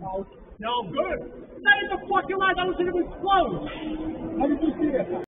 No, good. That is the fucking line. That was even close. How did you see it?